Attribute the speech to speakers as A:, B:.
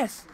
A: S